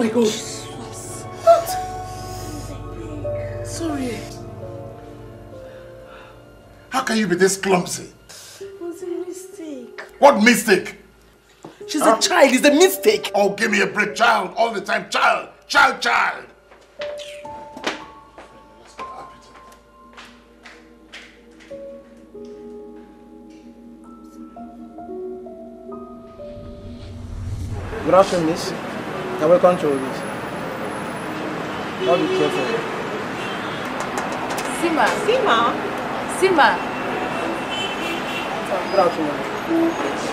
my god. What? Sorry. How can you be this clumsy? It was a mistake. What mistake? She's a child. It's a mistake. Oh, give me a break, child. All the time, child. Child, child. Good afternoon, miss. And welcome to this. I'll be careful. Sima. Sima. Sima. Good afternoon.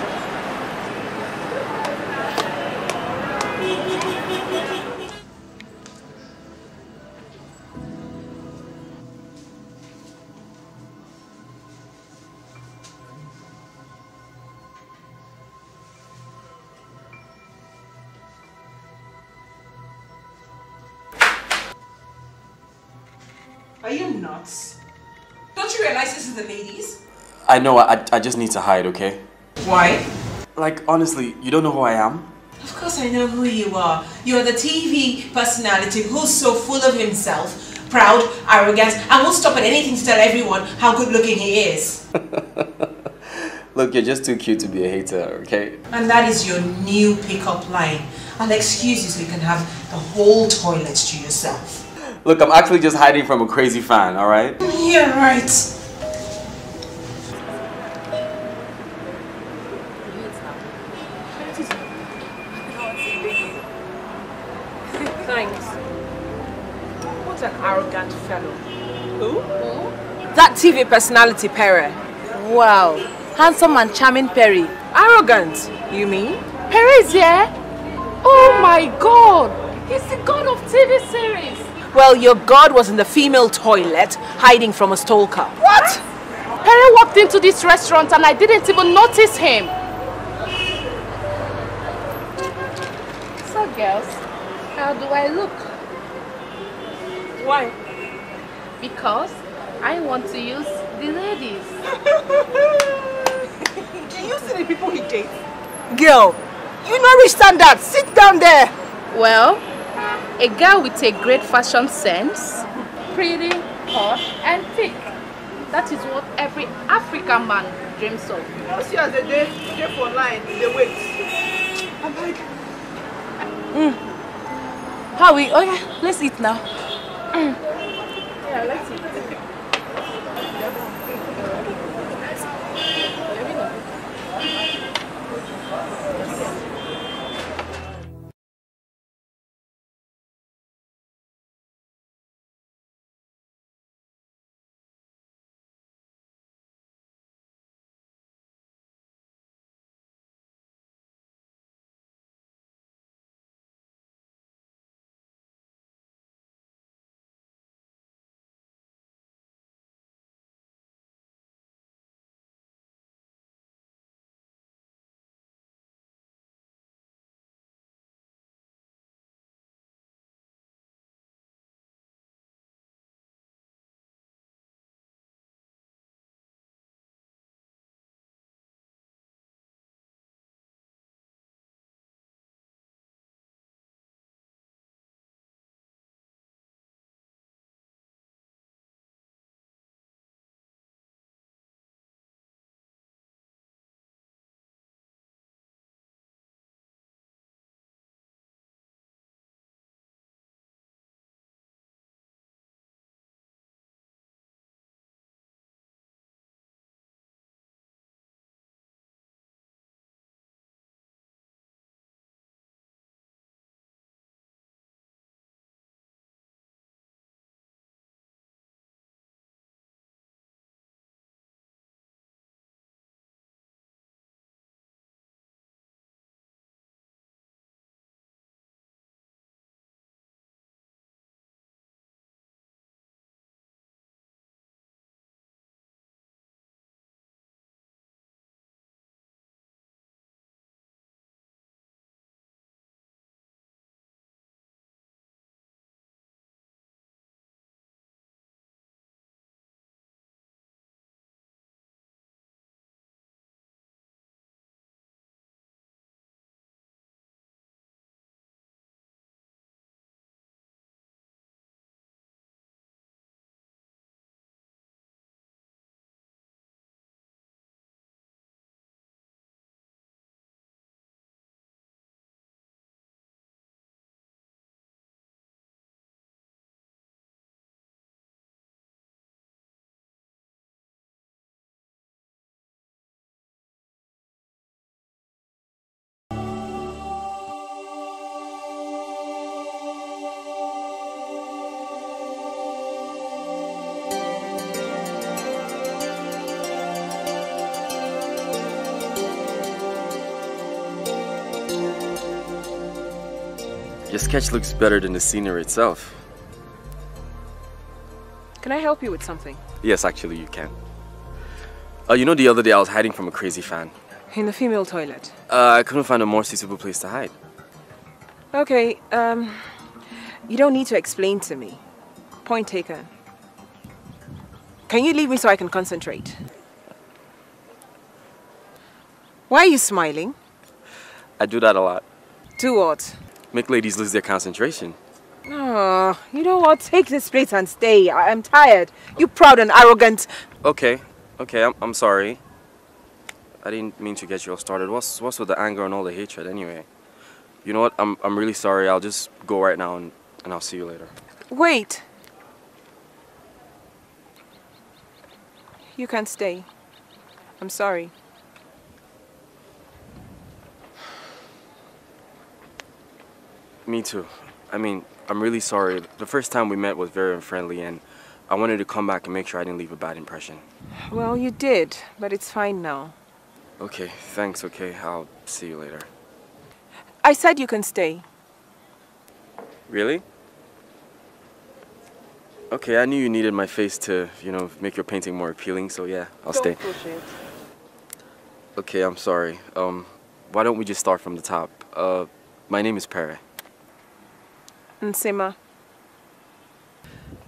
Are you nuts? Don't you realize this is the ladies? I know, I, I just need to hide, okay? Why? Like, honestly, you don't know who I am? Of course I know who you are. You're the TV personality who's so full of himself, proud, arrogant, and won't stop at anything to tell everyone how good looking he is. Look, you're just too cute to be a hater, okay? And that is your new pickup line. I'll excuse you so you can have the whole toilet to yourself. Look, I'm actually just hiding from a crazy fan, alright? Yeah, right. Thanks. What an arrogant fellow. Who? That TV personality, Perry. Wow. Handsome and charming Perry. Arrogant, you mean? Perry is here? Oh my god. He's the god of TV series. Well, your god was in the female toilet, hiding from a stalker. What? Perry walked into this restaurant and I didn't even notice him. So girls, how do I look? Why? Because I want to use the ladies. Do you see the people he dates? Girl, you know reach standard. Sit down there. Well, a girl with a great fashion sense, pretty, hot, and thick. That is what every African man dreams of. You see as they dey dey for line, they wait. I'm like, Mm. How we? Oh yeah, let's eat now. yeah, let's see. Sketch looks better than the scenery itself. Can I help you with something? Yes, actually, you can. Uh, you know, the other day I was hiding from a crazy fan. In the female toilet. Uh, I couldn't find a more suitable place to hide. Okay, um, you don't need to explain to me. Point taken. Can you leave me so I can concentrate? Why are you smiling? I do that a lot. Do what? Make ladies lose their concentration. Oh, you know what? Take this place and stay. I am tired. You proud and arrogant. Okay, okay, I'm, I'm sorry. I didn't mean to get you all started. What's, what's with the anger and all the hatred anyway? You know what? I'm, I'm really sorry. I'll just go right now and, and I'll see you later. Wait. You can stay. I'm sorry. Me too. I mean, I'm really sorry. The first time we met was very unfriendly and I wanted to come back and make sure I didn't leave a bad impression. Well, you did, but it's fine now. Okay, thanks, okay. I'll see you later. I said you can stay. Really? Okay, I knew you needed my face to, you know, make your painting more appealing, so yeah, I'll stay. push it. Okay, I'm sorry. Um, why don't we just start from the top? Uh, my name is Pere. Nsima.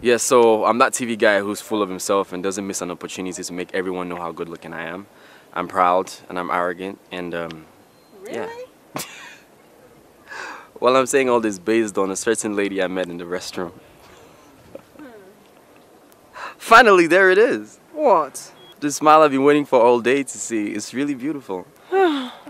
Yeah, so I'm that TV guy who's full of himself and doesn't miss an opportunity to make everyone know how good looking I am. I'm proud and I'm arrogant and um, yeah. well, I'm saying all this based on a certain lady I met in the restroom. Finally, there it is. What? The smile I've been waiting for all day to see. It's really beautiful.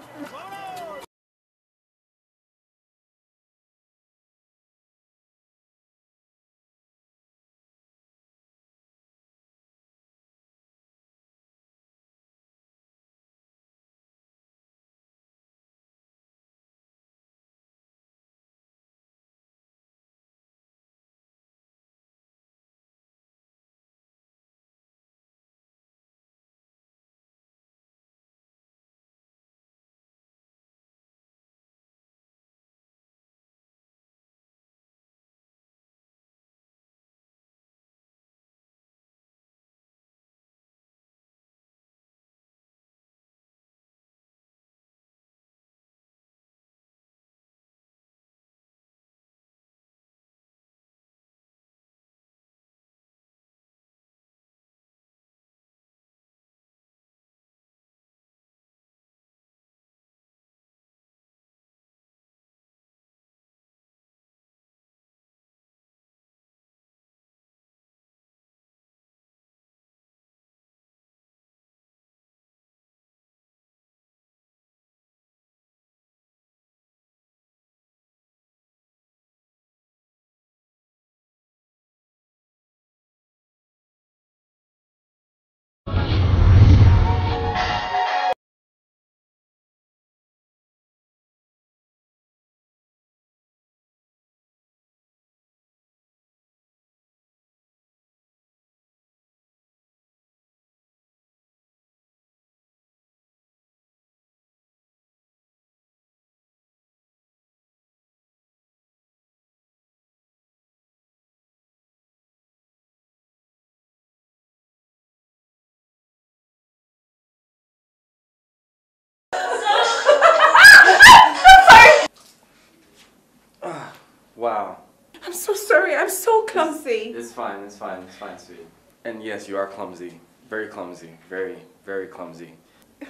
so sorry. I'm so clumsy. It's fine, it's fine, it's fine, sweetie. And yes, you are clumsy. Very clumsy. Very, very clumsy.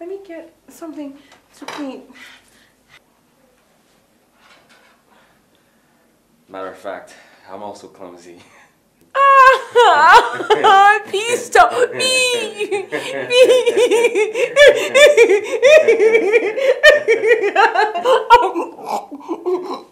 Let me get something to clean. Matter of fact, I'm also clumsy. Ah, please stop me. I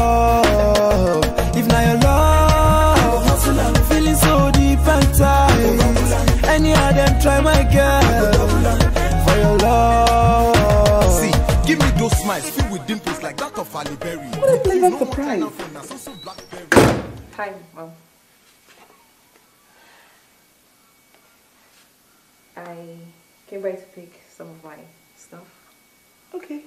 try my girl for your love. See, give me those smiles filled with dimples like that of Halle Berry. What a pleasant surprise. Hi, Mom. I came by to pick some of my stuff. Okay.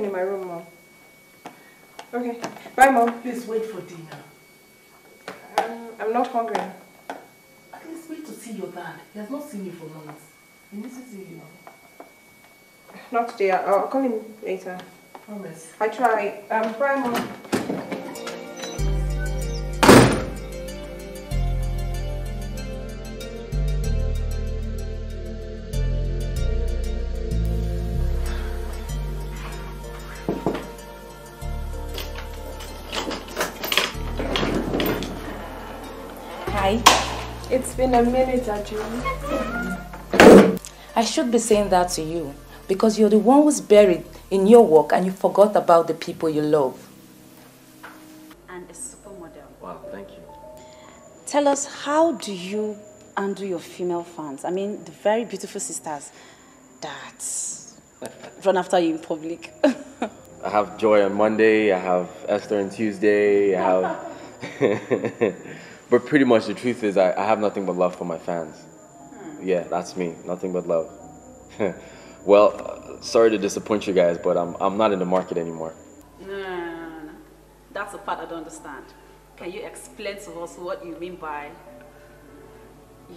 Been in my room, Mom. Okay. Bye, Mom. Please wait for dinner. Um, I'm not hungry. At least wait to see your dad. He has not seen you for months. He needs to see you now. Not today. I'll, I'll call him later. Promise. I try. Um, bye, Mom. Been a minute, Aju. I should be saying that to you because you're the one who's buried in your work and you forgot about the people you love. And a supermodel. Wow, thank you. Tell us, how do you handle your female fans? I mean, the very beautiful sisters that run after you in public. I have Joy on Monday, I have Esther on Tuesday, I have. but pretty much the truth is, I, I have nothing but love for my fans. Yeah, that's me, nothing but love. well, uh, sorry to disappoint you guys, but I'm, I'm not in the market anymore. no, no, no, no, no. That's the part I don't understand. Can you explain to us what you mean by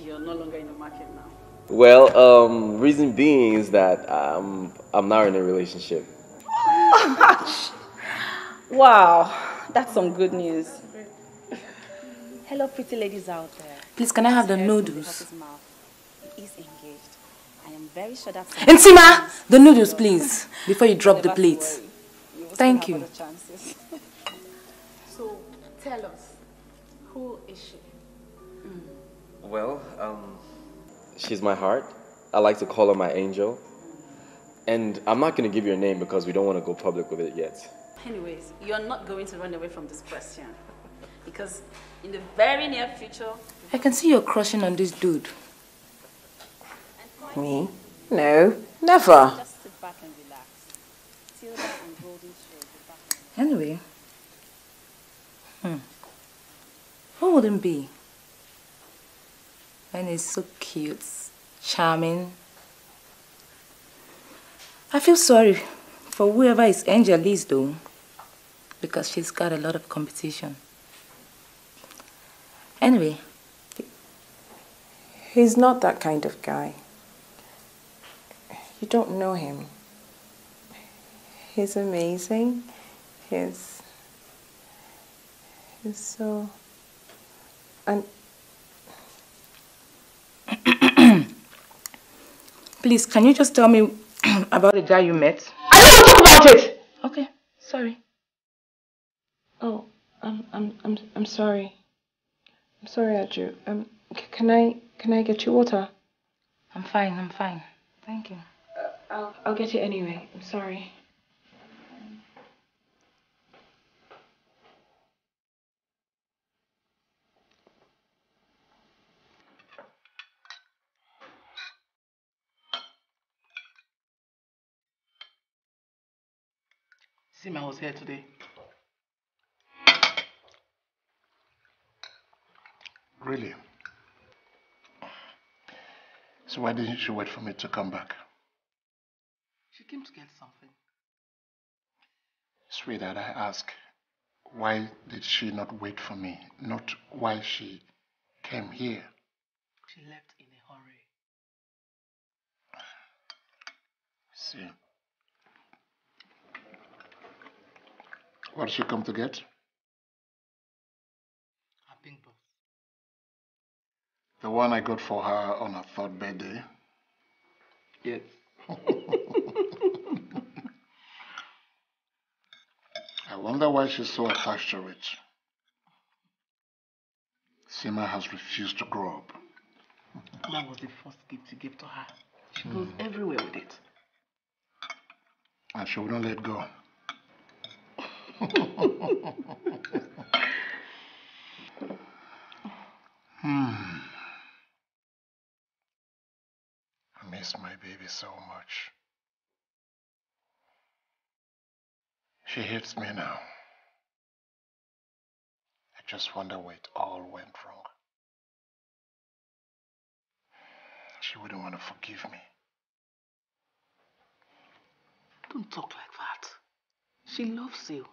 you're no longer in the market now? Well, um, reason being is that um, I'm not in a relationship. wow, that's some good news. Hello, pretty ladies out there. Please, can I have the noodles? horse's mouth. He is engaged. I am very sure that's Intima, the noodles, please, before you drop the Never to plate. You Thank you. have other chances. So tell us, who is she? Well, um, she's my heart. I like to call her my angel. And I'm not going to give you a name because we don't want to go public with it yet. Anyways, you're not going to run away from this question. Because in the very near future, I can see you're crushing on this dude. Me? No, never. just sit back and relax. Tilda and Golden Show back. Anyway, hmm. Who wouldn't be? And he's so cute, charming. I feel sorry for whoever is angel is, though, because she's got a lot of competition. Anyway, He's not that kind of guy. You don't know him. He's amazing. He's. He's so. And please, can you just tell me about the guy you met? I don't want to talk about it! Okay, sorry. oh, I'm I'm I'm I'm sorry. I'm sorry, Aju. Um, c- can I can I get you water? I'm fine, I'm fine. Thank you. I'll I'll get it anyway. I'm sorry. Sima was here today. Really? So why didn't she wait for me to come back? She came to get something. Sweetheart, I ask, why did she not wait for me? Not why she came here. She left in a hurry. See, What did she come to get? A pink box. The one I got for her on her third birthday. Yes. I wonder why she's so attached to it. Sima has refused to grow up. That was the first gift you gave to her. She goes everywhere with it. And she wouldn't let go. hmm. I miss my baby so much. She hates me now. I just wonder where it all went wrong. She wouldn't want to forgive me. Don't talk like that. She loves you.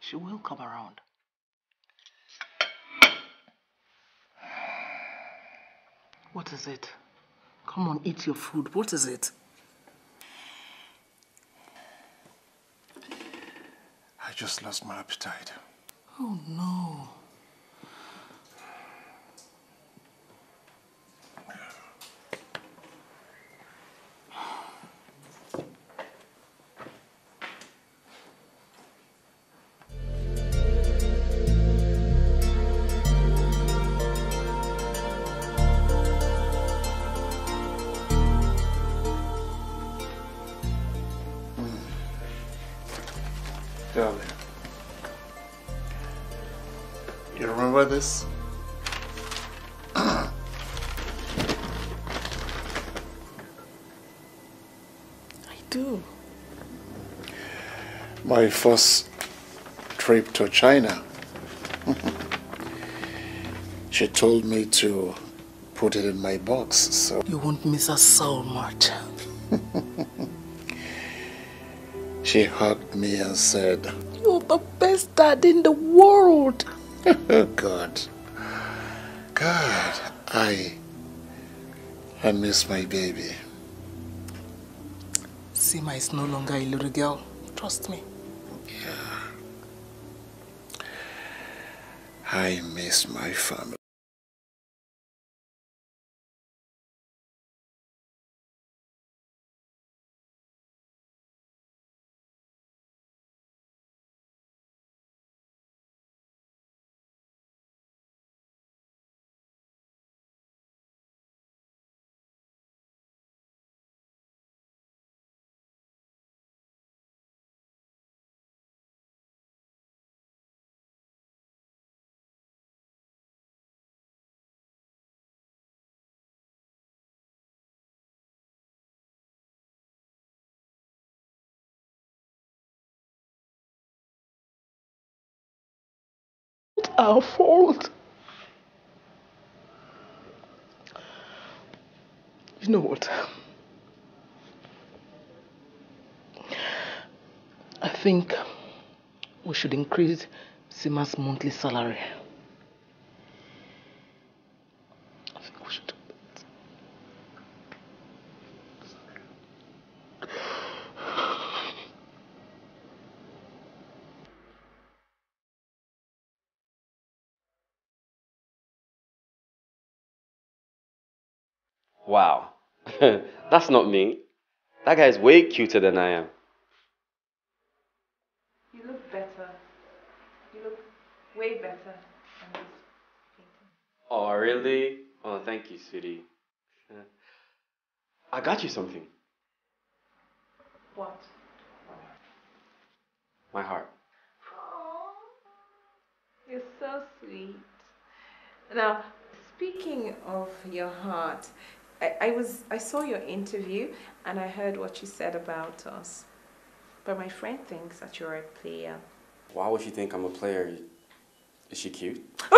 She will come around. What is it? Come on, eat your food. What is it? I just lost my appetite. Oh no. This? I do. My first trip to China. she told me to put it in my box, so. You won't miss us so much. She hugged me and said, You're the best dad in the world. God. God, I. I miss my baby. Sima is no longer a little girl. Trust me. Yeah. I miss my family. Our fault. You know what? I think we should increase Sima's monthly salary. Wow. That's not me. That guy's way cuter than I am. You look better. You look way better than this. Oh, really? Oh, thank you, sweetie. Uh, I got you something. What? My heart. You're so sweet. Now, speaking of your heart, I, I was I saw your interview and I heard what you said about us. But my friend thinks that you're a player. Why would she think I'm a player? Is she cute?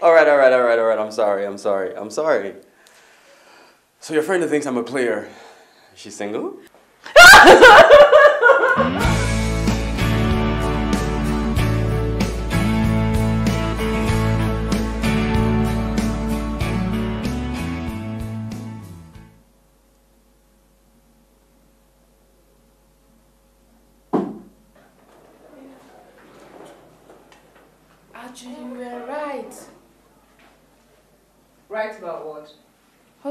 All right, all right, all right, all right. I'm sorry. I'm sorry. I'm sorry. So your friend thinks I'm a player, is she single?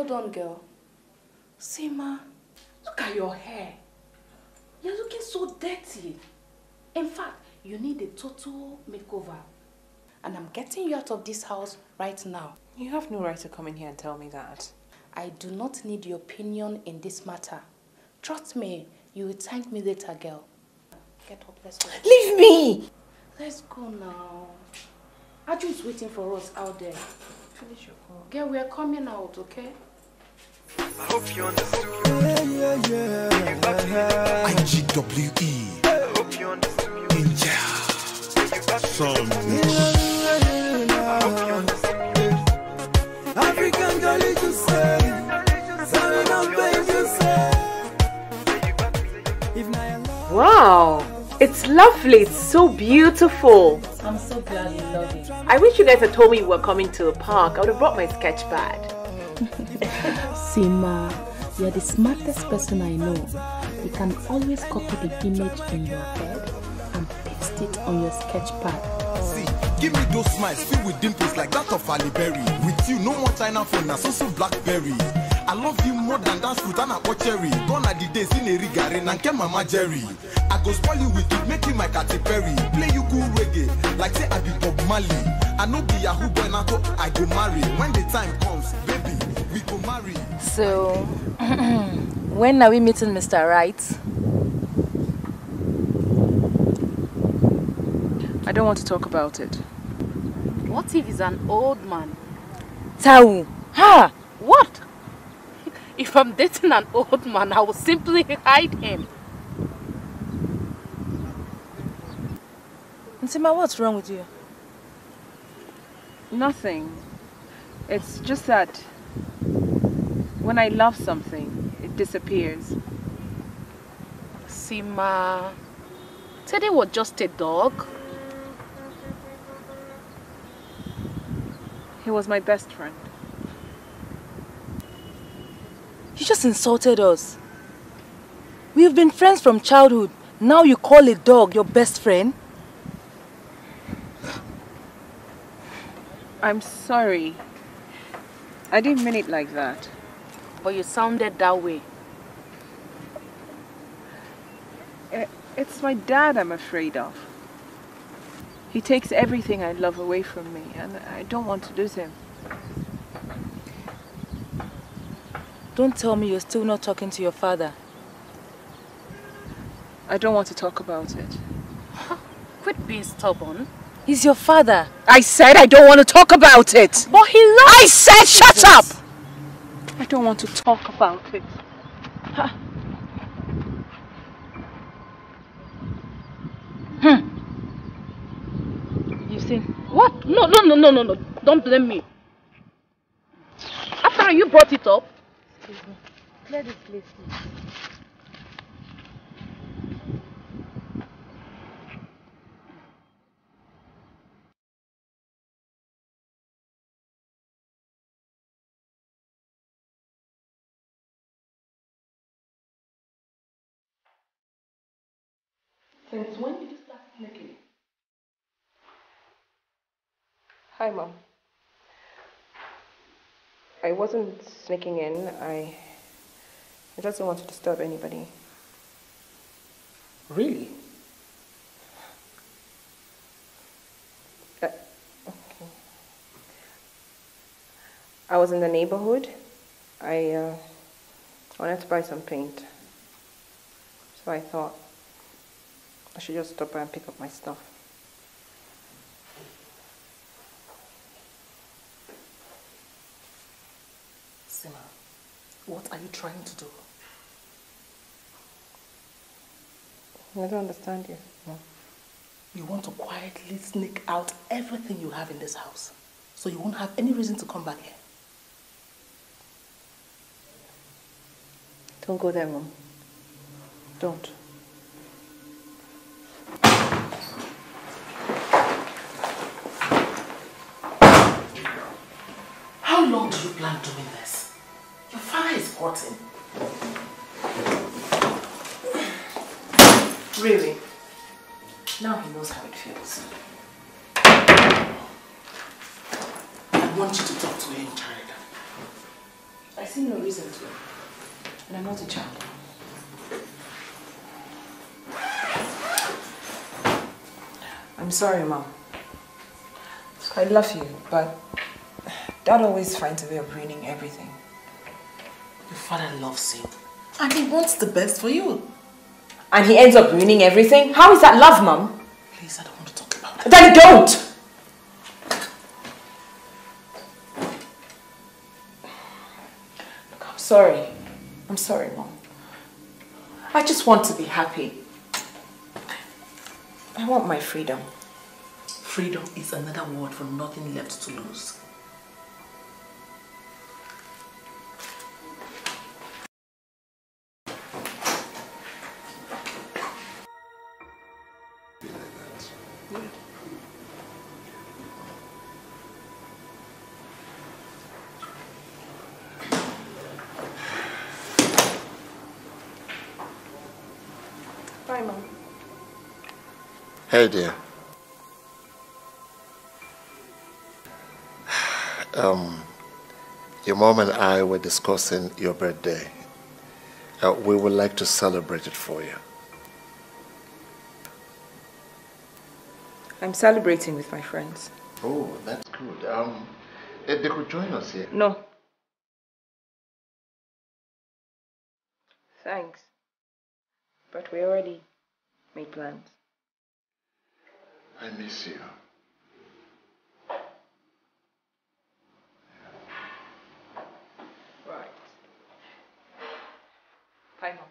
Hold on, girl. See, ma, look at your hair. You're looking so dirty. In fact, you need a total makeover. And I'm getting you out of this house right now. You have no right to come in here and tell me that. I do not need your opinion in this matter. Trust me, you will thank me later, girl. Get up, let's go. Leave me! Let's go now. Aju is waiting for us out there. Finish your call. Girl, we are coming out, okay? I hope you understood. Yeah, yeah, yeah. IGWE. I hope you understood. Ninja. Some. I hope you understood. African girl, you just say. Sorry, no pain, you say. If now your love. Wow! It's lovely. It's so beautiful. I'm so glad you love it. I wish you guys had told me you were coming to the park. I would have brought my sketch pad. Sima, you're the smartest person I know. You can always copy the image in your head and paste it on your sketch pad. See, give me those smiles filled with dimples like that of Halle Berry. With you, no more China phone, na so blackberry. I love you more than that fruit and apple cherry. Gone are the days in a rigare and ke mama Jerry. I go spoil you with it, make you my Katy Perry. Play you cool reggae, like say I be Bob Marley. I know be Yahoo boy now, I go marry. When the time comes, baby, we go marry. So, when are we meeting Mr. Right? I don't want to talk about it. What if he's an old man? Tau! Ha! What? If I'm dating an old man, I will simply hide him. Nsima, what's wrong with you? Nothing. It's just that when I love something, it disappears. Sima, Teddy was just a dog. He was my best friend. You just insulted us. We've been friends from childhood. Now you call a dog your best friend? I'm sorry. I didn't mean it like that. But you sounded that way. Eh, it's my dad I'm afraid of. He takes everything I love away from me, and I don't want to lose him. Don't tell me you're still not talking to your father. I don't want to talk about it. Quit being stubborn. He's your father. I said I don't want to talk about it. But he loves I said shut up! I don't want to talk about it. Hmm. You see? What? No, no, no, no, no, no. Don't blame me. After you brought it up. Clear this place, Since when did you start sneaking? Hi, Mom. I wasn't sneaking in. I, I just don't want to disturb anybody. Really? Uh, okay. I was in the neighborhood. I uh, wanted to buy some paint. So I thought I should just stop by and pick up my stuff. Sima, what are you trying to do? I don't understand you. No. You want to quietly sneak out everything you have in this house. So you won't have any reason to come back here. Don't go there, Mom. Don't. How long do you plan doing this? Your father is hurting. Really? Now he knows how it feels. I want you to talk to him, child. I see no reason to. And I'm not a child. I'm sorry, Mom. I love you, but Dad always finds a way of ruining everything. Your father loves you. And he wants the best for you. And he ends up ruining everything? How is that love, Mom? Please, I don't want to talk about it. Then don't! Look, I'm sorry. I'm sorry, Mom. I just want to be happy. I want my freedom. Freedom is another word for nothing left to lose. Hey, dear. Um, your mom and I were discussing your birthday. Uh, we would like to celebrate it for you. I'm celebrating with my friends. Oh, that's good. Um, eh, they could join us here. No. Thanks. But we already made plans. I miss you. Right. Mom.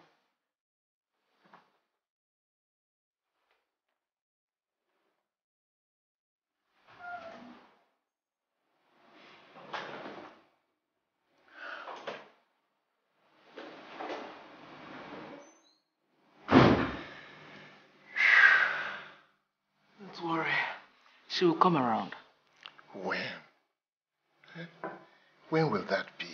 Don't worry. She will come around. When? When will that be?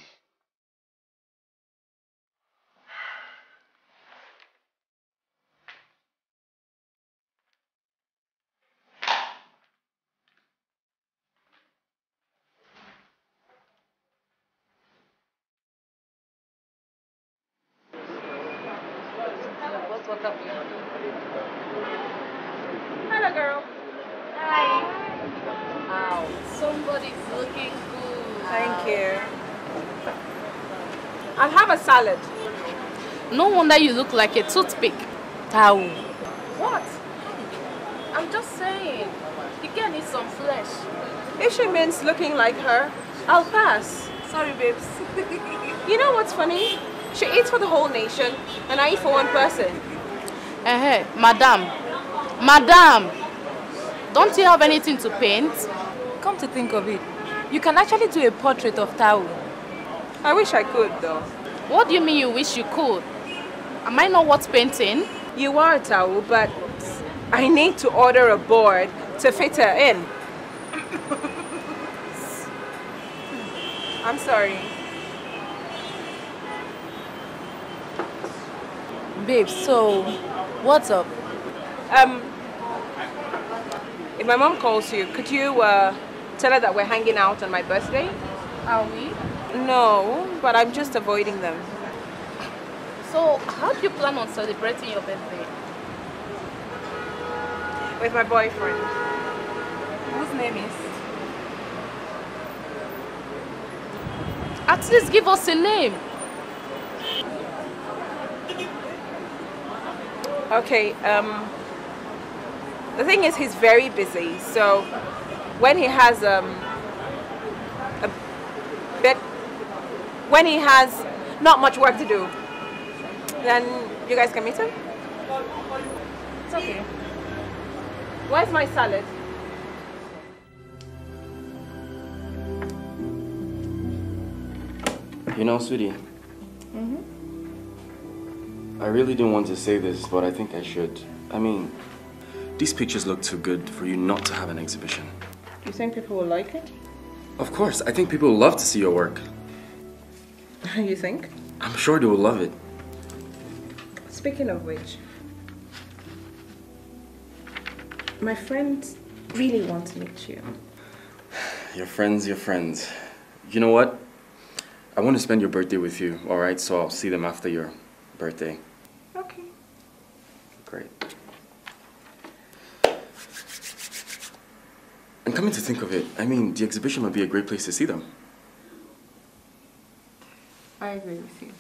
Hello, girl. Hi. Wow, somebody's looking good. Thank you. I'll have a salad. No wonder you look like a toothpick. Tao. What? I'm just saying. The girl needs some flesh. If she means looking like her, I'll pass. Sorry, babes. You know what's funny? She eats for the whole nation, and I eat for one person. Eh, madam. Madam. Don't you have anything to paint? Come to think of it, you can actually do a portrait of Tao. I wish I could, though. What do you mean you wish you could? Am I not worth painting? You are, Tao, but I need to order a board to fit her in. I'm sorry. Babe, so what's up? Um, if my mom calls you, could you uh, tell her that we're hanging out on my birthday? Are we? No, but I'm just avoiding them. So, how do you plan on celebrating your birthday? With my boyfriend. Whose name is? At least give us a name. Okay, um, the thing is he's very busy, so when he has um, a bit, when he has not much work to do, then you guys can meet him? It's okay. Where's my salad? You know, sweetie, Mm-hmm. I really didn't want to say this, but I think I should. I mean, these pictures look too good for you not to have an exhibition. Do You think people will like it? Of course, I think people will love to see your work. you think? I'm sure they will love it. Speaking of which, my friends really want to meet you. your friends, your friends. You know what? I want to spend your birthday with you, alright? So I'll see them after your birthday. Okay. Great. And coming to think of it, I mean, the exhibition would be a great place to see them. I agree with you.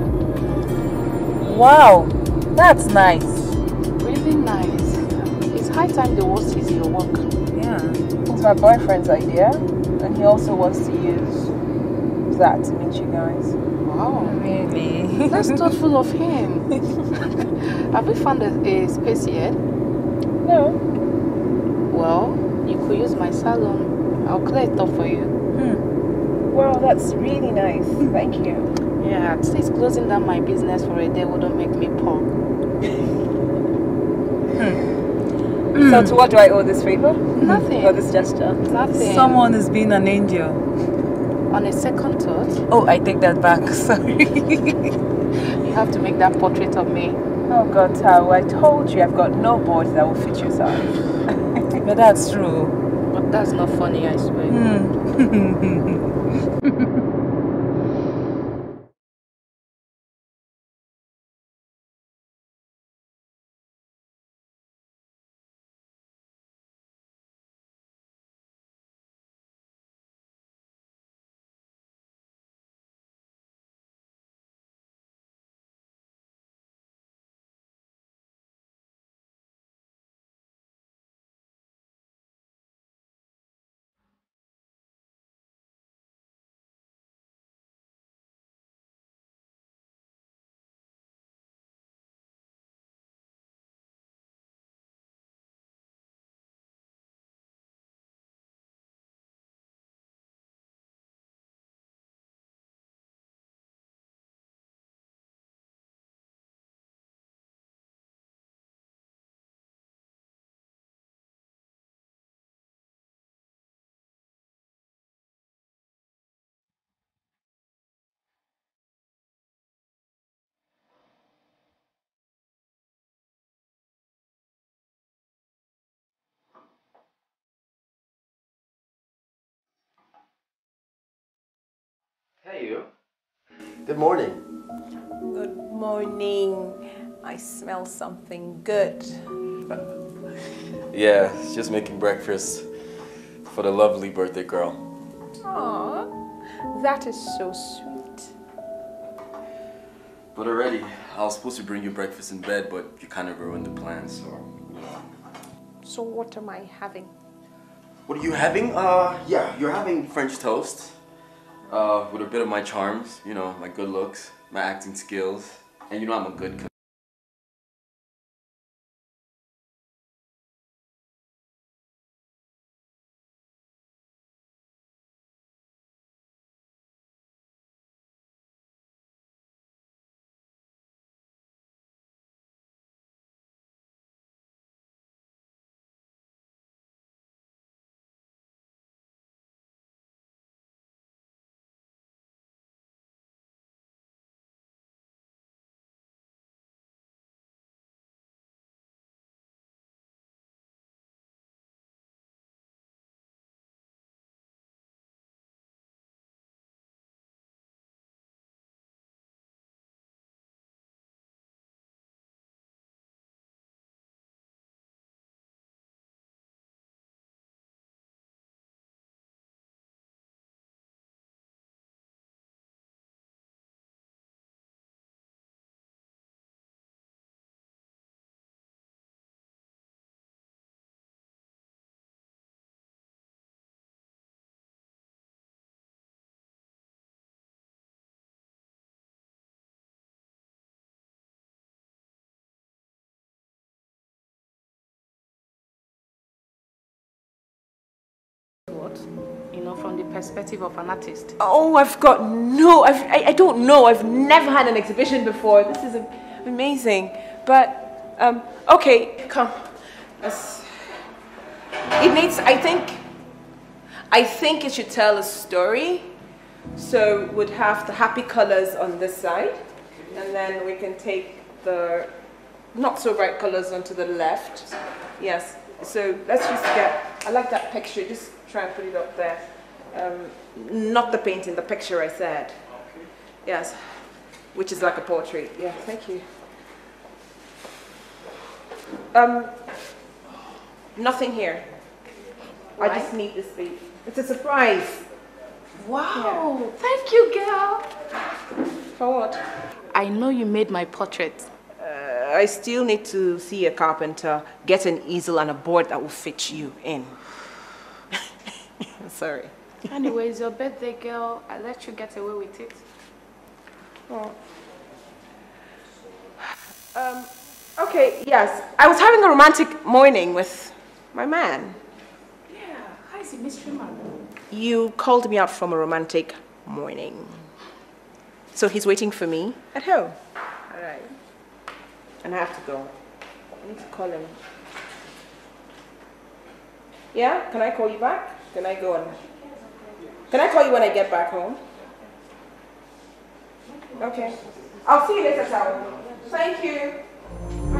Exhibition. Wow, that's nice. Really nice. It's high time the world sees your work. Yeah. It's my boyfriend's idea, and he also wants to use that to meet you guys. Wow. Really? That's thoughtful of him. Have we found a, a space yet? No. Well, you could use my salon. I'll clear it up for you. Hmm. Wow, that's really nice. Thank you. Yeah, at least closing down my business for a day wouldn't make me poor. Hmm. So, hmm. to what do I owe this favor? Nothing. Or this gesture? Nothing. Someone has been an angel. On a second thought, Oh, I take that back. Sorry. you have to make that portrait of me. Oh God, Tao, I told you I've got no board that will fit your size. but that's true. But that's not funny, I swear. Hmm. Hey, you. Good morning. Good morning. I smell something good. Yeah, just making breakfast for the lovely birthday girl. Aw, that is so sweet. But already, I was supposed to bring you breakfast in bed, but you kind of ruined the plans, so. So what am I having? What are you having? Uh, yeah, you're having French toast. Uh, with a bit of my charms, you know, my good looks, my acting skills, and you know I'm a good cook. You know, from the perspective of an artist. Oh, I've got no, I've, I, I don't know. I've never had an exhibition before. This is amazing. But, um, okay, come. Let's, it needs, I think, I think it should tell a story. So we'd have the happy colors on this side. And then we can take the not so bright colors onto the left. Yes. So let's just get, I like that picture. Just try and put it up there. Um, not the painting, the picture I said. Yes. Which is like a portrait. Yeah, thank you. Um, nothing here. I just need this beat. It's a surprise. Wow, thank you, girl. For what? I know you made my portrait. Uh, I still need to see a carpenter, get an easel and a board that will fit you in. Sorry. Anyway, it's your birthday, girl. I let you get away with it. Oh. Um, okay, yes. I was having a romantic morning with my man. Yeah, how is the mystery man? You called me up from a romantic morning. So he's waiting for me at home. All right. And I have to go. I need to call him. Yeah? Can I call you back? Can I go on? Can I call you when I get back home? Okay. I'll see you later, Sal. Thank you.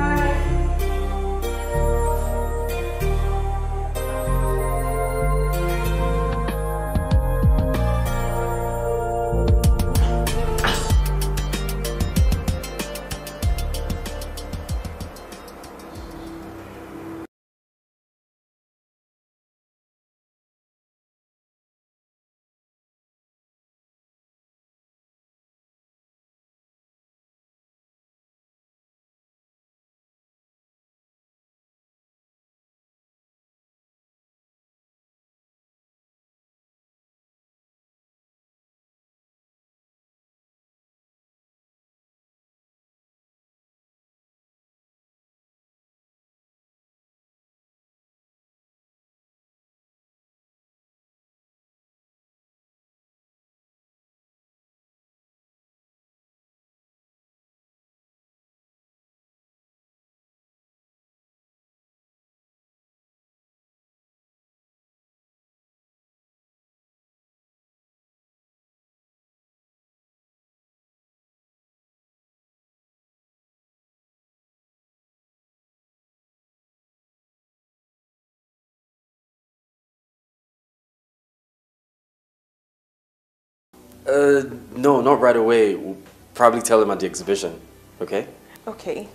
Uh, no, not right away. We'll probably tell him at the exhibition, okay? Okay.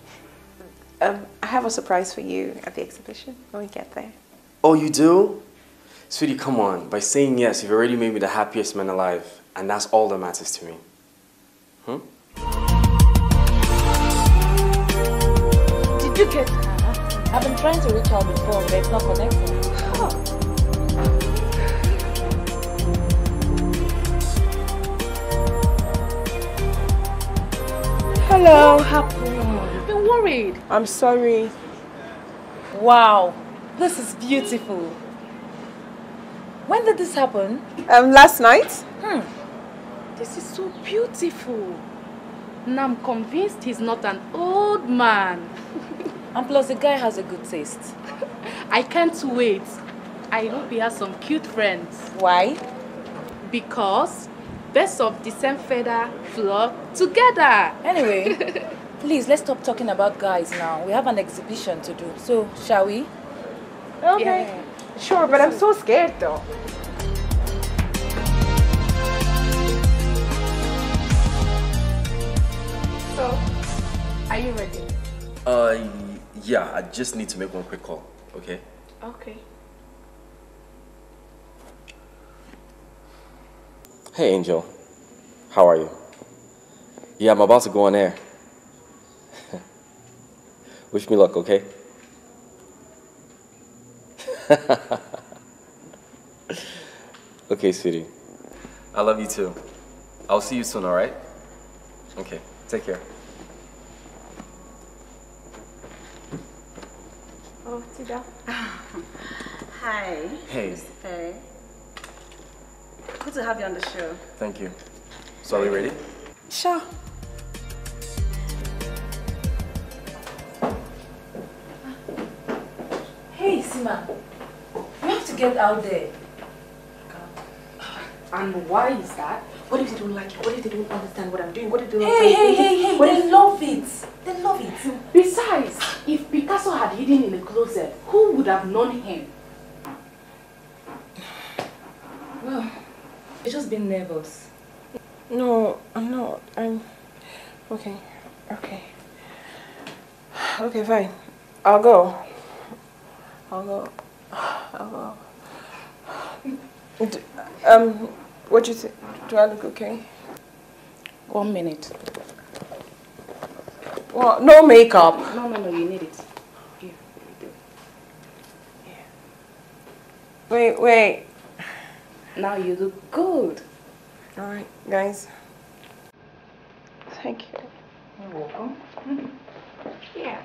Um, I have a surprise for you at the exhibition when we get there. Oh, you do? Sweetie, come on. By saying yes, you've already made me the happiest man alive, and that's all that matters to me. Hmm? Did you get her? I've been trying to reach out before, but it's not connecting. Hello. What happened? I've been worried. I'm sorry. Wow, this is beautiful. When did this happen? Um, last night. Hmm. This is so beautiful. Now I'm convinced he's not an old man. and plus the guy has a good taste. I can't wait. I hope he has some cute friends. Why? Because best of the same feather flock together. Anyway, please let's stop talking about guys now. We have an exhibition to do. So, shall we? Okay. Sure, but I'm so scared though. So, are you ready? Uh, yeah, I just need to make one quick call, okay? Okay. Hey, Angel. How are you? Yeah, I'm about to go on air. Wish me luck, okay? okay, sweetie. I love you too. I'll see you soon, alright? Okay, take care. Oh, Tida. Hi. Hey. Mr. Perry. Good to have you on the show. Thank you. So are we ready? Sure. Hey, Sima. You have to get out there. And why is that? What if they don't like it? What if they don't understand what I'm doing? What if they don't Hey, find hey, it? hey, hey, What they if- love it. They love it. Besides, if Picasso had hidden in a closet, who would have known him? Well, you're just being nervous. No, I'm not. I'm okay. Okay. Okay, fine. I'll go. I'll go. I'll go. D- um, what do you think? Do I look okay? One minute. Well, no makeup. No, no, no, you need it. Here, Wait, wait. Now you look good. All right, guys. Thank you. You're welcome. Yeah.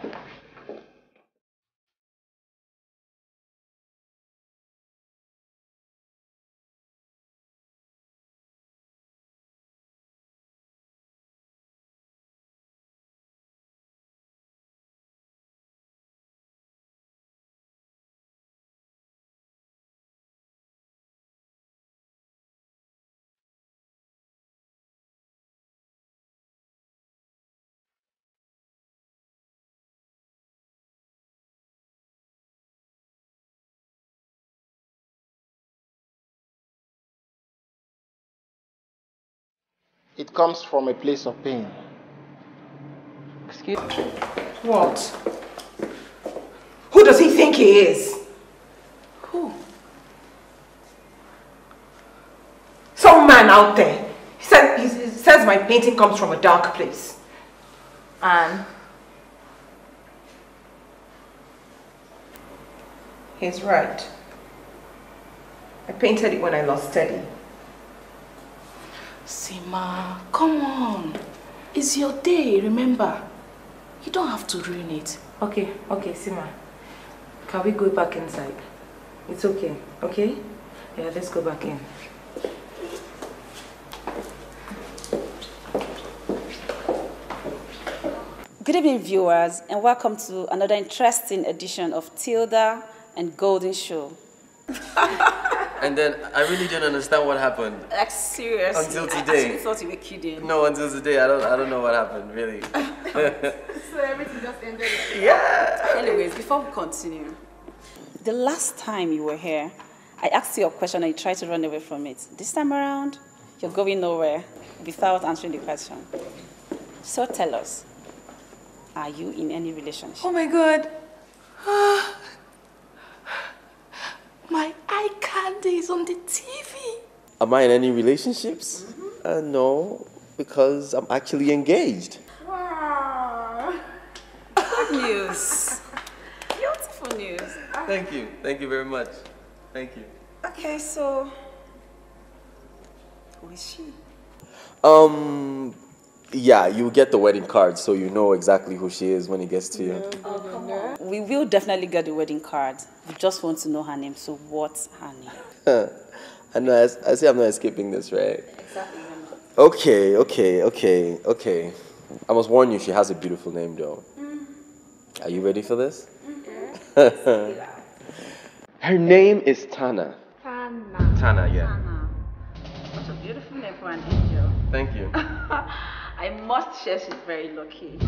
It comes from a place of pain. Excuse me. What? Who does he think he is? Who? Some man out there. He, said, he he says my painting comes from a dark place. And he's right. I painted it when I lost Teddy. Sima, come on. It's your day, remember? You don't have to ruin it. Okay, okay, Sima. Can we go back inside? It's okay, okay? Yeah, let's go back in. Good evening, viewers, and welcome to another interesting edition of Tilda and Golden Show. And then I really didn't understand what happened. Like seriously, Until I today. actually thought you were kidding. No, until today, I don't, I don't know what happened, really. So everything just ended. Yeah. Anyways, before we continue, the last time you were here, I asked you a question and you tried to run away from it. This time around, you're going nowhere without answering the question. So tell us, are you in any relationship? Oh my god. Ah, My eye candy is on the TV. Am I in any relationships? Uh, no, because I'm actually engaged. Wow. Good news. Beautiful news. Thank you. Thank you very much. Thank you. Okay, so who is she? Um, yeah, you get the wedding card, so you know exactly who she is when it gets to you. Oh, we will definitely get the wedding card. We just want to know her name. So what's her name? I know. I, I see. I'm not escaping this, right? Exactly. Okay. Okay. Okay. Okay. I must warn you. She has a beautiful name, though. Mm. Are you ready for this? Mm-hmm. Her name is Tana. Tana. Tana, yeah. Such a beautiful name for an angel. Thank you. I must share she's very lucky.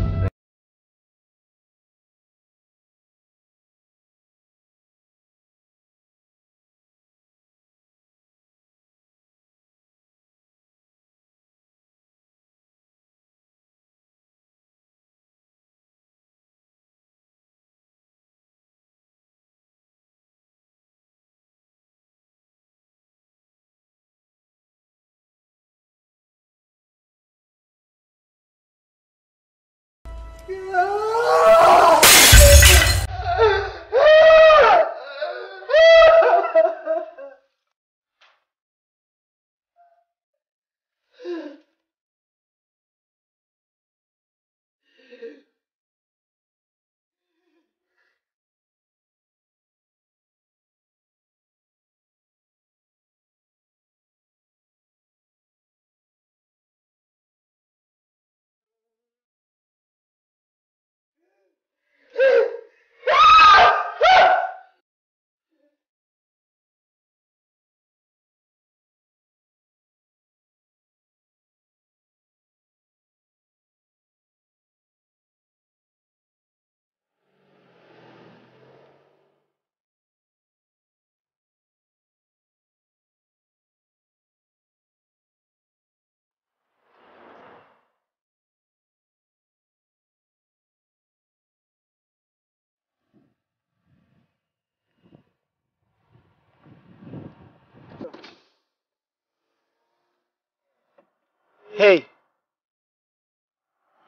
Hey,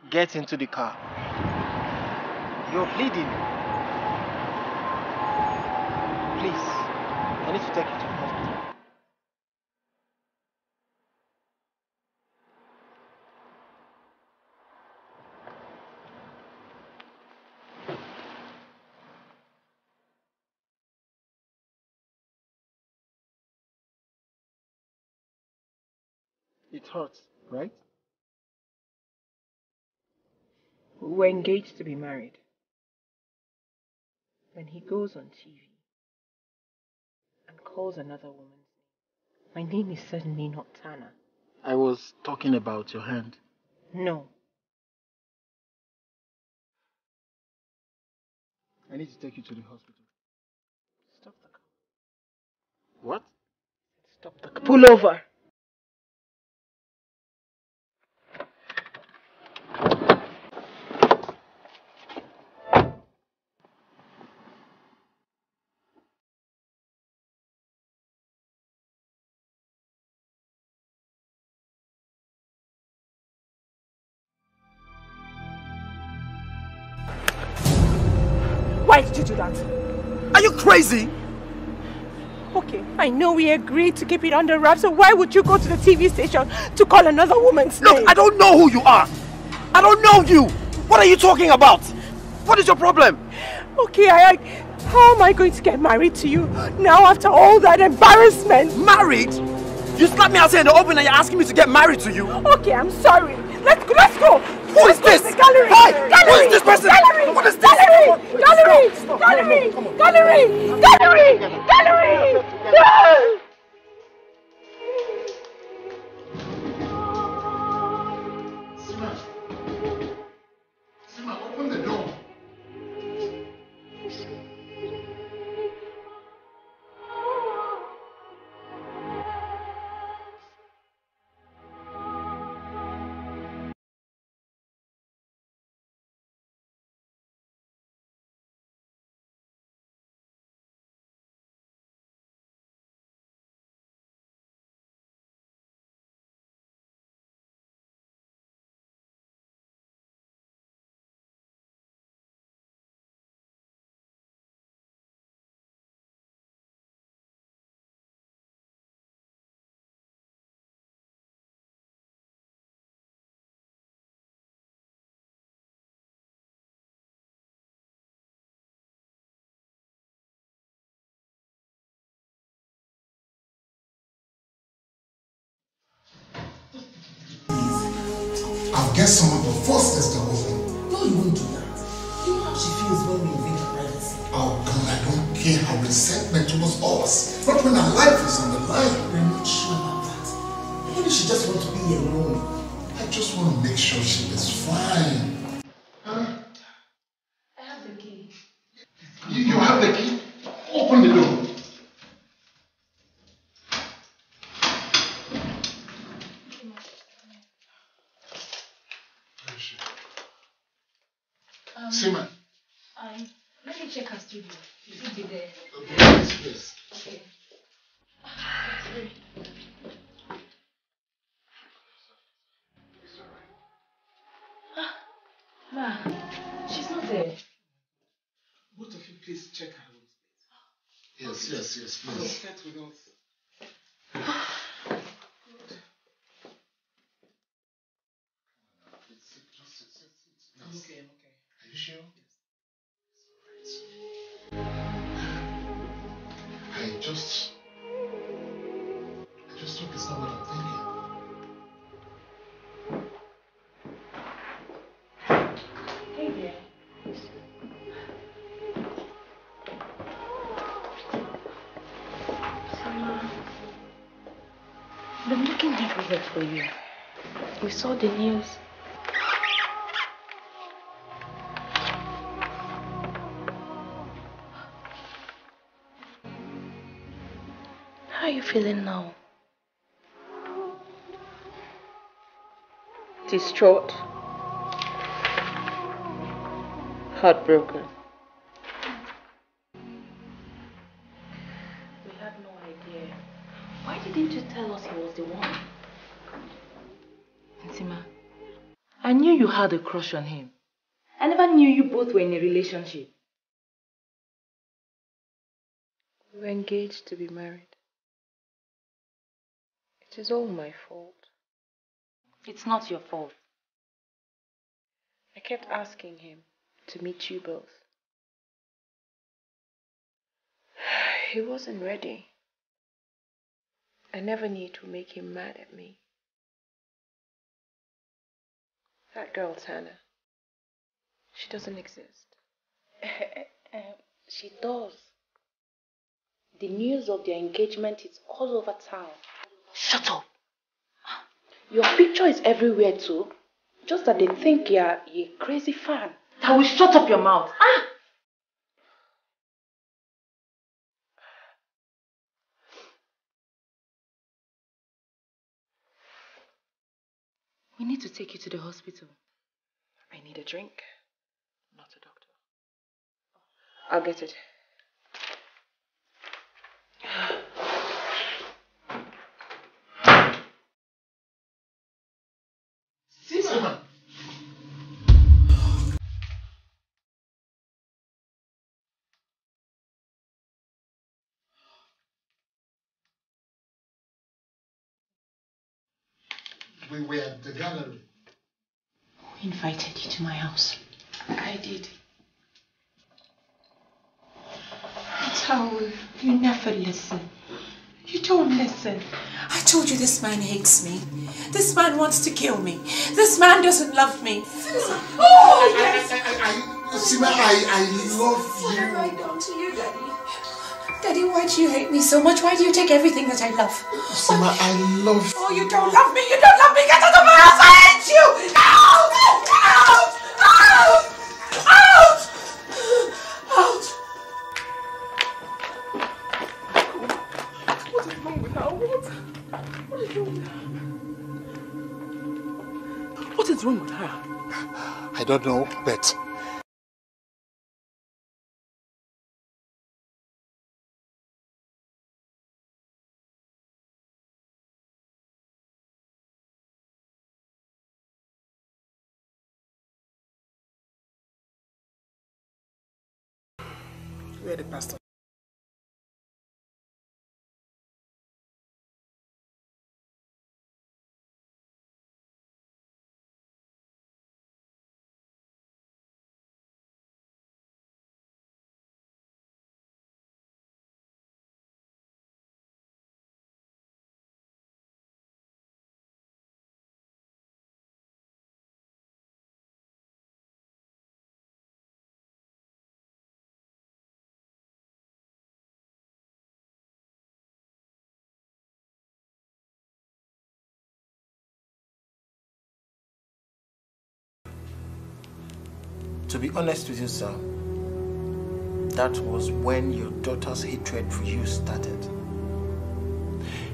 get into the car. You're bleeding. Please, I need to take you to the hospital. It hurts, right? We were engaged to be married. When he goes on TV and calls another woman's name, my name is certainly not Tana. I was talking about your hand. No. I need to take you to the hospital. Stop the car. What? Stop the car. Pull over. Okay, I know we agreed to keep it under wraps, so why would you go to the TV station to call another woman's name? Look, I don't know who you are. I don't know you. What are you talking about? What is your problem? Okay, I, I, how am I going to get married to you now after all that embarrassment? Married? You slapped me outside in the open and you're asking me to get married to you? Okay, I'm sorry. Let's go. Let's go. Who is this? gallery. Hi, gallery. who is this person? Gallery. What is this? Gallery. Gallery. Gallery. Gallery. Gallery. Gallery. No. Get someone to force this to open. No, you won't do that. You know how she feels when we invade her privacy. Oh God, I don't care her resentment towards us. Not when her life is on the line. I'm not sure about that. Maybe she just wants to be alone. I just want to make sure she is fine. Huh? I have the key. You, you have the key? Open the door. Where is she? Um, Sima. Um, let me check her studio. You should be there. Okay, yes, please. Okay. Ah, Ma, she's not there. Both of you, please check her room. Yes, yes, yes, saw the news. How are you feeling now? Distraught. Heartbroken. We had no idea. Why didn't you tell us he was the one? Had a crush on him. I never knew you both were in a relationship. We were engaged to be married. It is all my fault. It's not your fault. I kept asking him to meet you both. He wasn't ready. I never knew it would make him mad at me. That girl, Tana, she doesn't exist. she does. The news of their engagement is all over town. Shut up. Your picture is everywhere too. Just that they think you're a crazy fan. I will shut up your mouth. Ah! Take you to the hospital. I need a drink, not a doctor. I'll get it. Who invited you to my house? I did. Taul, you never listen. You don't listen. I told you this man hates me. This man wants to kill me. This man doesn't love me. Oh, oh yes. Sima, I, I love you. What have I you. done to you, Daddy? Daddy, why do you hate me so much? Why do you take everything that I love? Sima, I love you. Oh, you don't love me. You don't love me. Get out of my house. I hate you. Out! I don't know, but Where the pastor? To be honest with you, sir, that was when your daughter's hatred for you started.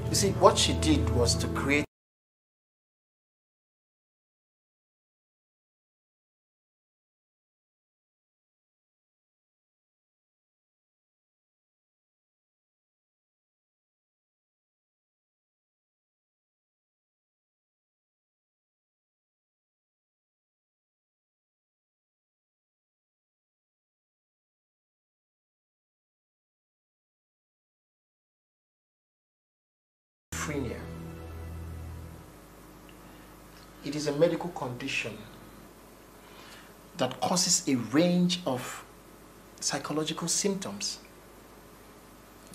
You see, what she did was to create schizophrenia. It is a medical condition that causes a range of psychological symptoms,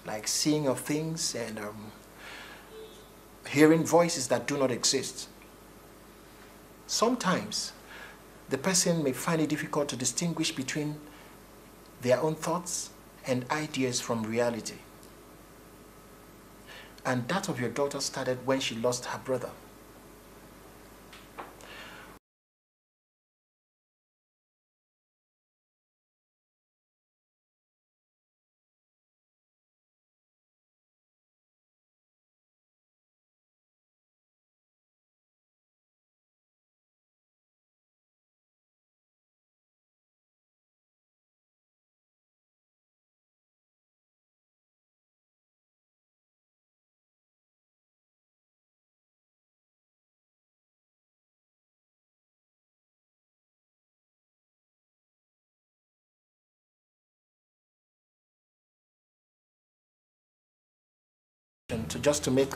like seeing of things and um, hearing voices that do not exist. Sometimes the person may find it difficult to distinguish between their own thoughts and ideas from reality. And that of your daughter started when she lost her brother. And to just to make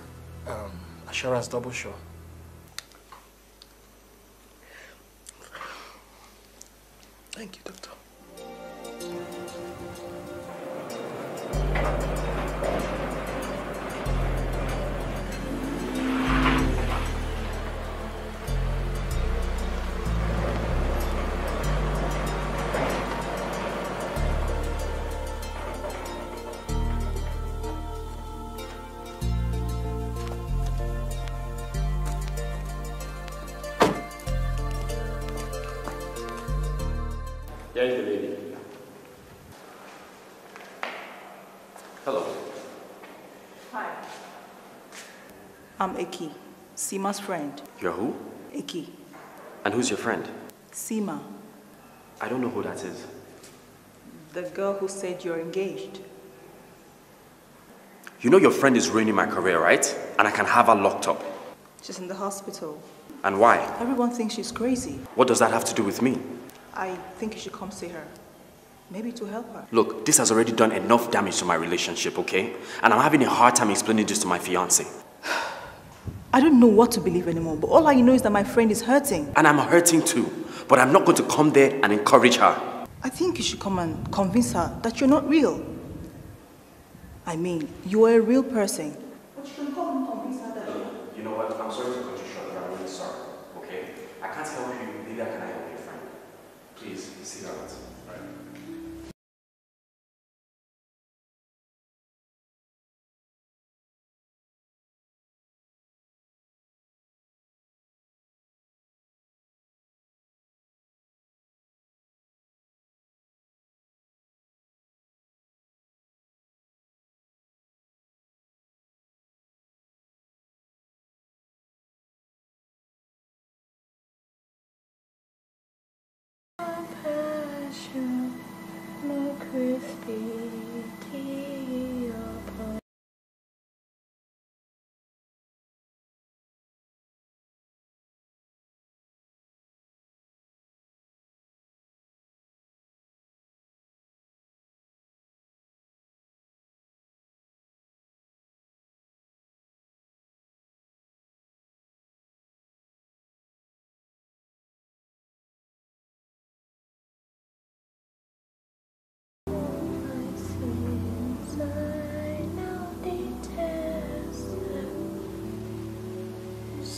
um, assurance double sure. Thank you, doctor. Sima's friend. You're who? Eki, And who's your friend? Seema, I don't know who that is. the girl who said you're engaged. You know your friend is ruining my career, right? And I can have her locked up. She's in the hospital. And why? Everyone thinks she's crazy. What does that have to do with me? I think you should come see her. Maybe to help her. Look, this has already done enough damage to my relationship, okay? And I'm having a hard time explaining this to my fiance. I don't know what to believe anymore, but all I know is that my friend is hurting. And I'm hurting too. But I'm not going to come there and encourage her. I think you should come and convince her that you're not real. I mean, you are a real person. But you know what? I'm sorry to cut you short, but I'm really sorry, okay? I can't help you, neither can I help your friend. Please, see her crispy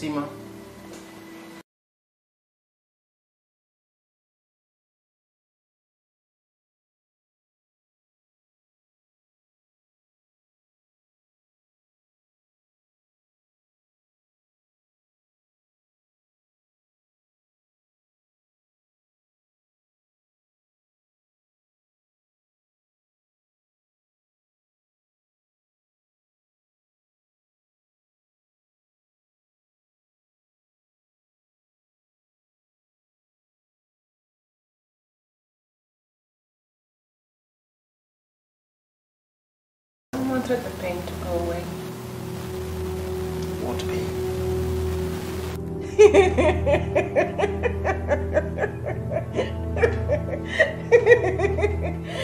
Sima, wanted the pain to go away. what pain?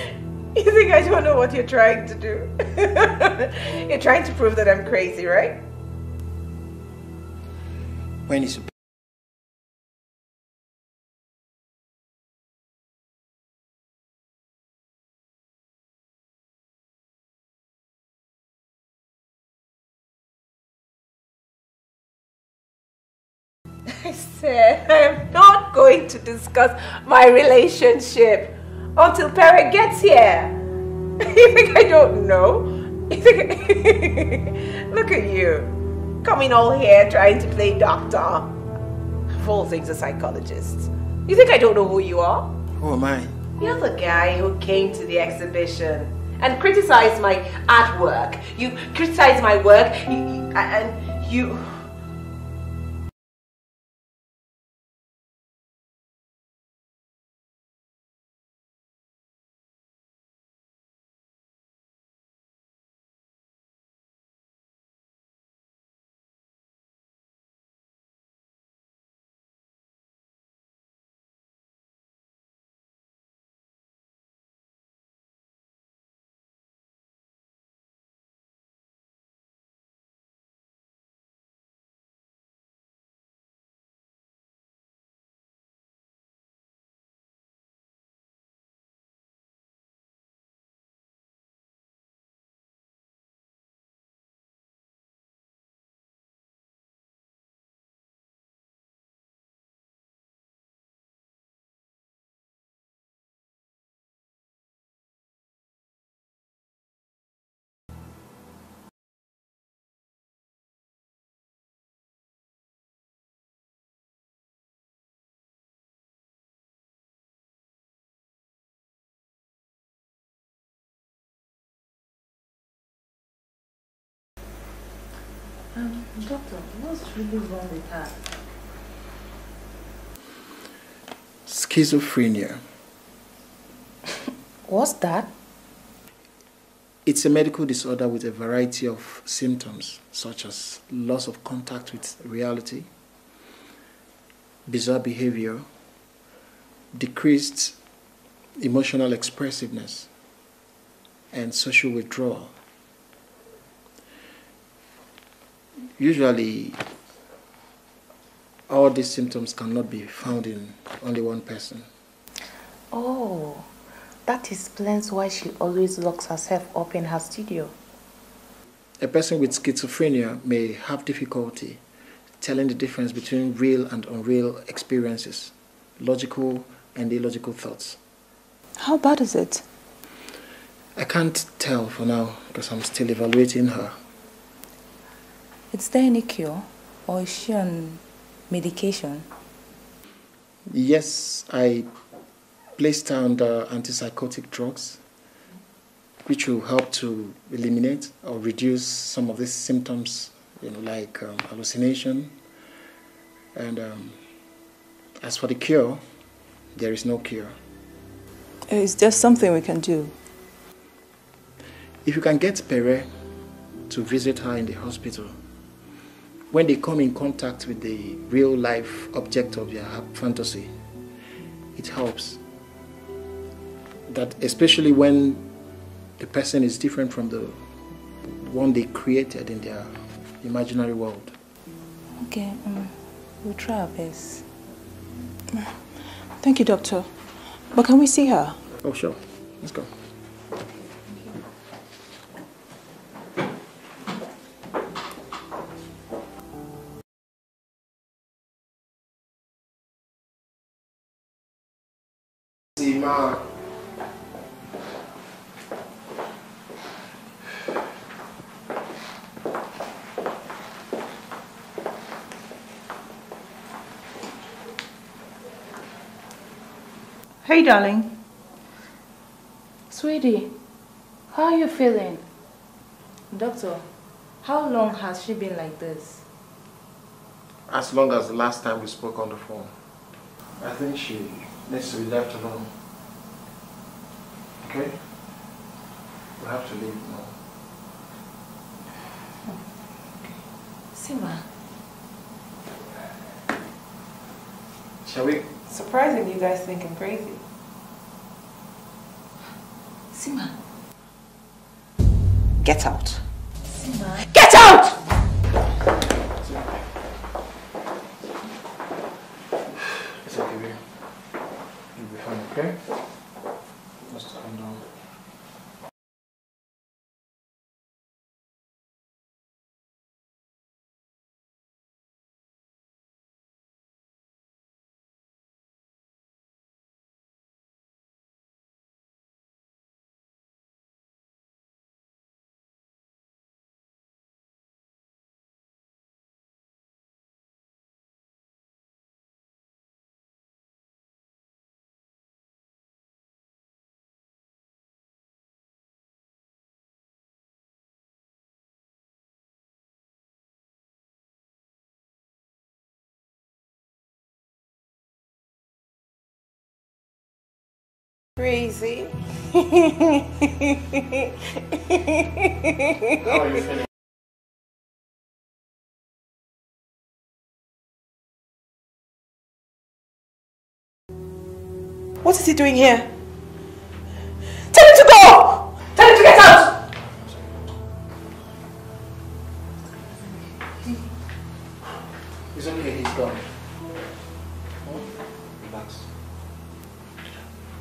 You think I don't know what you're trying to do? you're trying to prove that I'm crazy, right? When is to discuss my relationship until Pere gets here. You think I don't know? You think Look at you, coming all here trying to play doctor. Of all things, a psychologist. You think I don't know who you are? Who am I? You're the guy who came to the exhibition and criticized my artwork. You criticized my work, you, you- and you. Um, doctor, what's really wrong with her? Schizophrenia. What's that? It's a medical disorder with a variety of symptoms, such as loss of contact with reality, bizarre behavior, decreased emotional expressiveness, and social withdrawal. Usually, all these symptoms cannot be found in only one person. Oh, that explains why she always locks herself up in her studio. A person with schizophrenia may have difficulty telling the difference between real and unreal experiences, logical and illogical thoughts. How bad is it? I can't tell for now because I'm still evaluating her. Is there any cure? Or is she on medication? Yes, I placed her under antipsychotic drugs, which will help to eliminate or reduce some of these symptoms, you know, like um, hallucination. And um, as for the cure, there is no cure. Is there something we can do? If you can get Pere to visit her in the hospital, when they come in contact with the real life object of their fantasy, it helps. That especially when the person is different from the one they created in their imaginary world. Okay, um, we'll try our best. Thank you, doctor. But can we see her? Oh, sure. Let's go. Hey, darling. Sweetie, how are you feeling? Doctor, how long has she been like this? As long as the last time we spoke on the phone. I think she needs to be left alone. Okay? We have to leave now. Sima, Shall we? Surprising you guys think I'm crazy. Sima, Get out. Sima. Crazy. How are you feeling? What is he doing here? Tell him to go! Tell him to get out! It's okay, he's gone.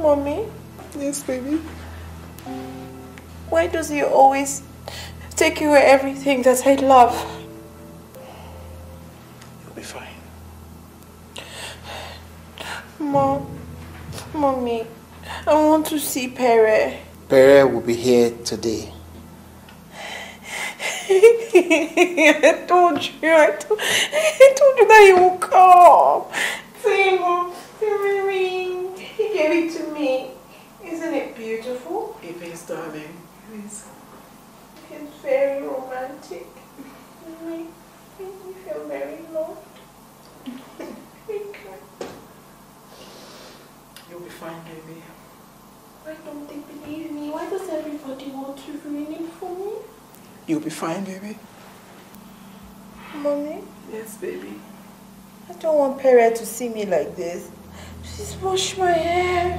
Mommy? Yes, baby. Why does he always take away everything that I love? You'll be fine. Mom, mommy, I want to see Pere. Pere will be here today. I told you, I told, I told you that he will come. Timo, the ring, he gave it to me. Isn't it beautiful? It is, darling. It is. It's very romantic. Make me feel very low. You'll be fine, baby. Why don't they believe me? Why does everybody want to ruin it for me? You'll be fine, baby. Mommy, Yes, baby. I don't want Pere to see me like this. Please wash my hair.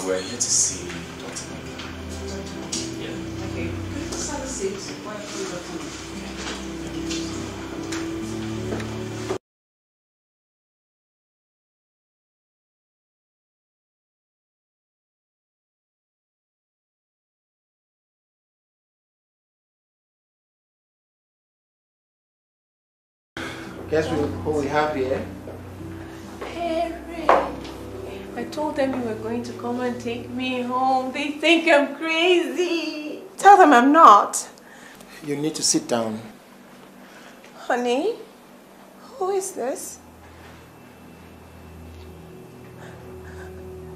Yeah, uh, we're here to see Dr. Mike. Yeah. Okay. Please have a seat. Why don't you welcome Guess we, who we have here? Told them you were going to come and take me home. They think I'm crazy. Tell them I'm not. You need to sit down. Honey, who is this?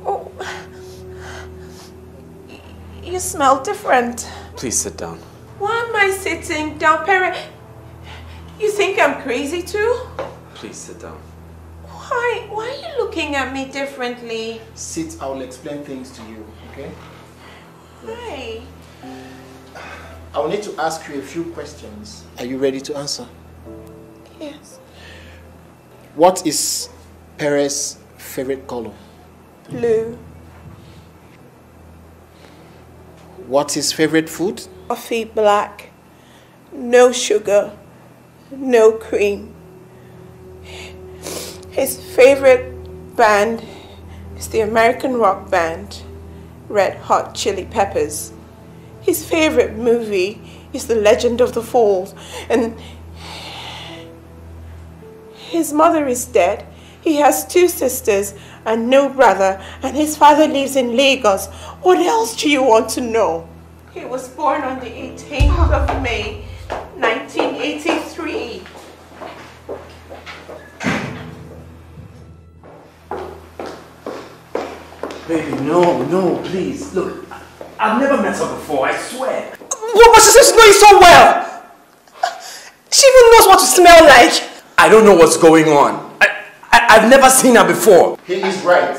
Oh, you smell different. Please sit down. Why am I sitting down, Pere? You think I'm crazy too? Please sit down. Why? Why are you looking at me differently? Sit, I will explain things to you, okay? Why? I will need to ask you a few questions. Are you ready to answer? Yes. What is Perez's favorite color? Blue. What's his favorite food? Coffee black. No sugar. No cream. His favorite band is the American rock band Red Hot Chili Peppers. His favorite movie is The Legend of the Falls. And his mother is dead. He has two sisters and no brother, and his father lives in Lagos. What else do you want to know? He was born on the 18th of May, 1983. Baby, no, no, please. Look, I- I've never met her before, I swear. Well, but she says she knows you so well. She even knows what you smell like. I don't know what's going on. I, I, I've never seen her before. He is right.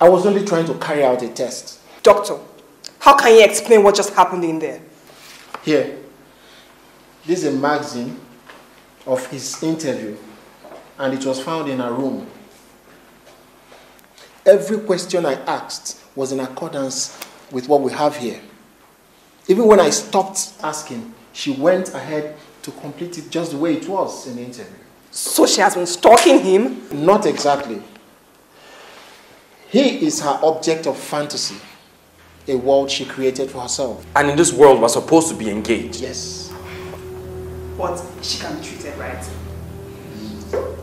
I was only trying to carry out a test. Doctor, how can you explain what just happened in there? Here, this is a magazine of his interview, and it was found in her room. Every question I asked was in accordance with what we have here. Even when I stopped asking, she went ahead to complete it just the way it was in the interview. So she has been stalking him? Not exactly. He is her object of fantasy, a world she created for herself. And in this world, we're supposed to be engaged. Yes. But she can be treated right.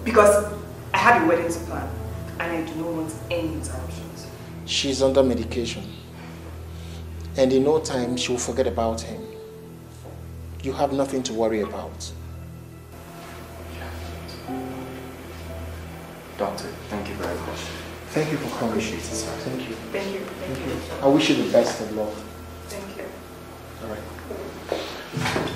Because I have a wedding to plan and I do not want any interruptions. She's under medication. And in no time, she will forget about him. You have nothing to worry about. Doctor, thank you very much. Thank you for coming. Appreciate it, sir. Thank you. Thank you. Thank you. I wish you the best of luck. Thank you. All right.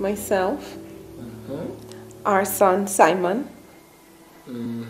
Myself, our son Simon, Mm.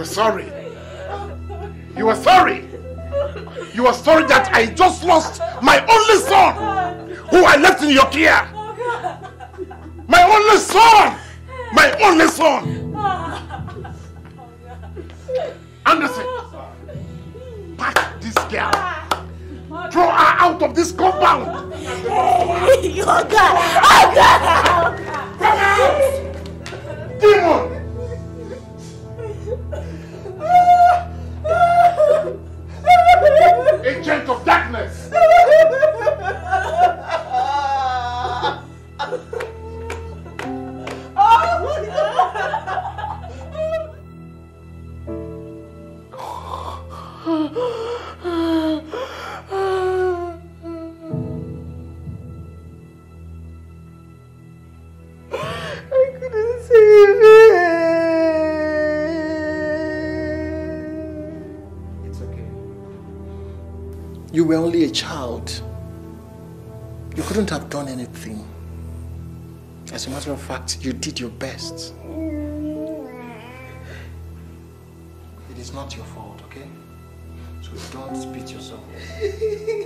Were sorry. You were sorry. You were sorry that I just lost my only son, who I left in your care. My only son. My only son. Anderson, pack this girl. Throw her out of this compound. You Oga! Oga! Come out! Demon! 600 You couldn't have done anything. As a matter of fact, you did your best. It is not your fault, okay? So don't beat yourself.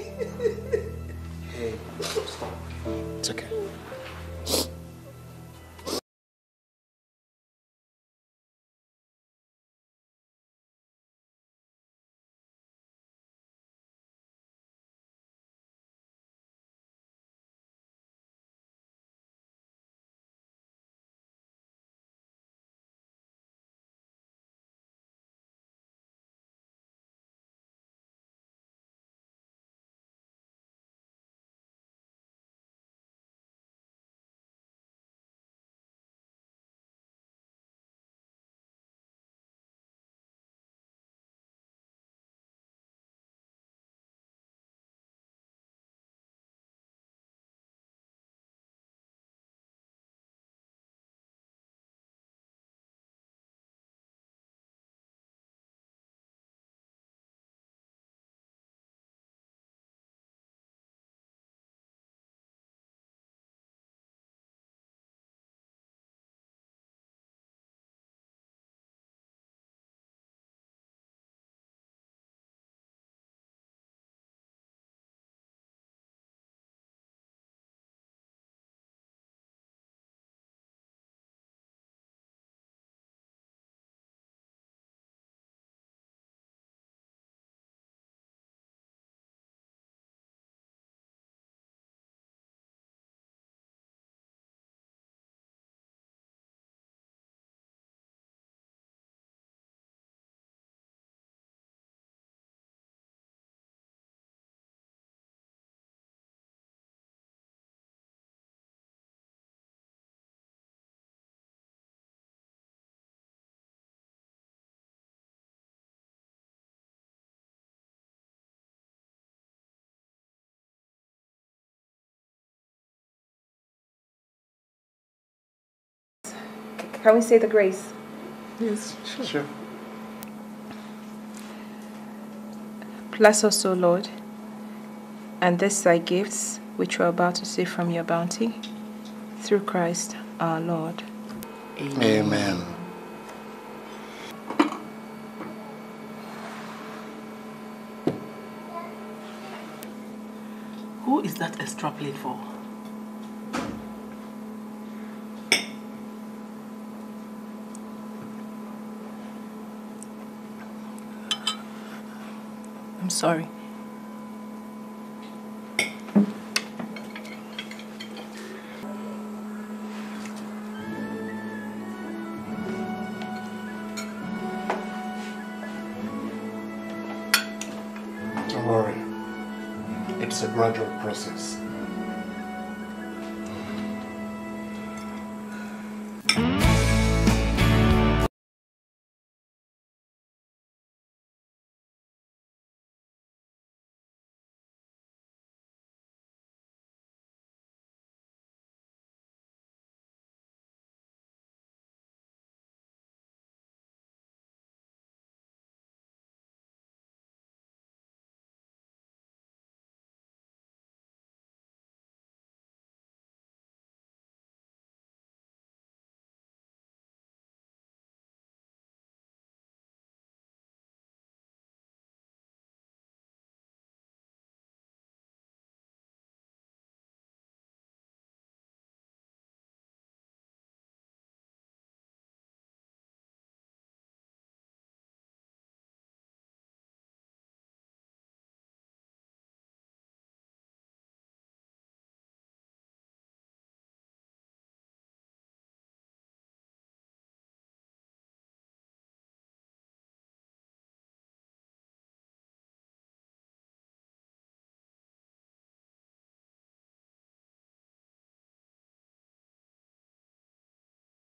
Can we say the grace? Yes, sure. Bless us, O Lord, And this thy gifts, which we are about to receive from your bounty, through Christ our Lord. Amen. Who is that extra plate for? I'm sorry. Don't worry. It's a gradual process.